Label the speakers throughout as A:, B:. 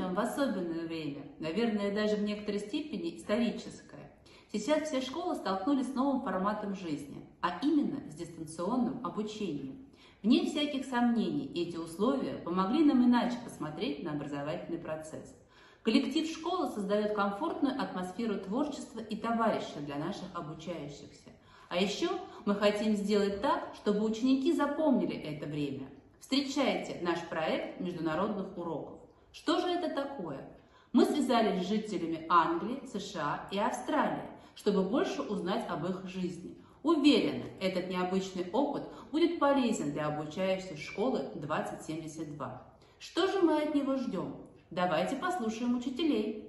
A: живем в особенное время, наверное, даже в некоторой степени историческое. Сейчас все школы столкнулись с новым форматом жизни, а именно с дистанционным обучением. Вне всяких сомнений, эти условия помогли нам иначе посмотреть на образовательный процесс. Коллектив школы создает комфортную атмосферу творчества и товарища для наших обучающихся. А еще мы хотим сделать так, чтобы ученики запомнили это время. Встречайте наш проект международных уроков. Что же это такое? Мы связались с жителями Англии, США и Австралии, чтобы больше узнать об их жизни. Уверена, этот необычный опыт будет полезен для обучающихся школы 2072. Что же мы от него ждем? Давайте послушаем учителей.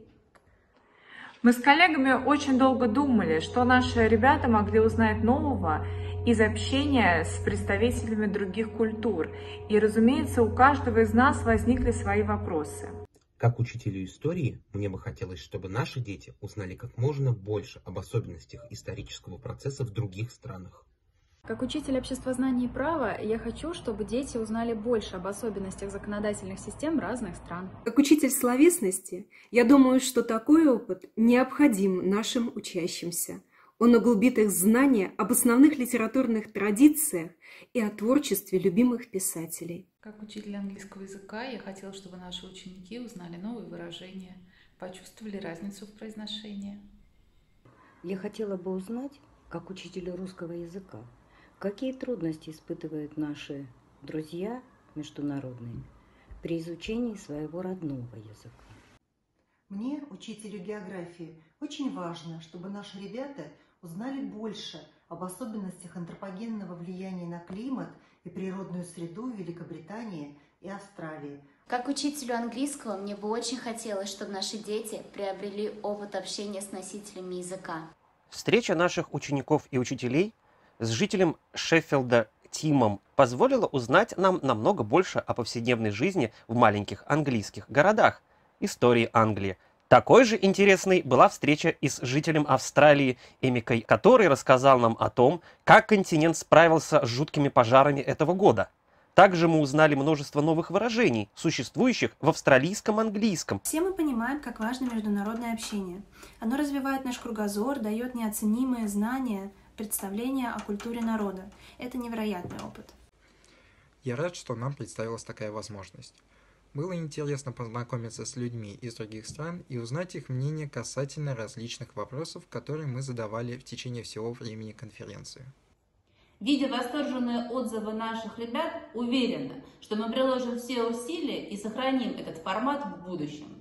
B: Мы с коллегами очень долго думали, что наши ребята могли узнать нового из общения с представителями других культур. И, разумеется, у каждого из нас возникли свои вопросы.
C: Как учителю истории, мне бы хотелось, чтобы наши дети узнали как можно больше об особенностях исторического процесса в других странах.
D: Как учитель обществознания и права, я хочу, чтобы дети узнали больше об особенностях законодательных систем разных стран.
E: Как учитель словесности, я думаю, что такой опыт необходим нашим учащимся. Он углубит их знания об основных литературных традициях и о творчестве любимых писателей.
F: Как учитель английского языка, я хотела, чтобы наши ученики узнали новые выражения, почувствовали разницу в произношении.
G: Я хотела бы узнать, как учитель русского языка, Какие трудности испытывают наши друзья международные при изучении своего родного языка?
H: Мне, учителю географии, очень важно, чтобы наши ребята узнали больше об особенностях антропогенного влияния на климат и природную среду Великобритании и Австралии.
I: Как учителю английского мне бы очень хотелось, чтобы наши дети приобрели опыт общения с носителями языка.
J: Встреча наших учеников и учителей с жителем Шеффилда Тимом позволило узнать нам намного больше о повседневной жизни в маленьких английских городах, истории Англии. Такой же интересной была встреча и с жителем Австралии Эмикой, который рассказал нам о том, как континент справился с жуткими пожарами этого года. Также мы узнали множество новых выражений, существующих в австралийском английском.
K: Все мы понимаем, как важно международное общение. Оно развивает наш кругозор, дает неоценимые знания, представление о культуре народа. Это невероятный опыт.
L: Я рад, что нам представилась такая возможность. Было интересно познакомиться с людьми из других стран и узнать их мнение касательно различных вопросов, которые мы задавали в течение всего времени конференции.
A: Видя восторженные отзывы наших ребят, уверена, что мы приложим все усилия и сохраним этот формат в будущем.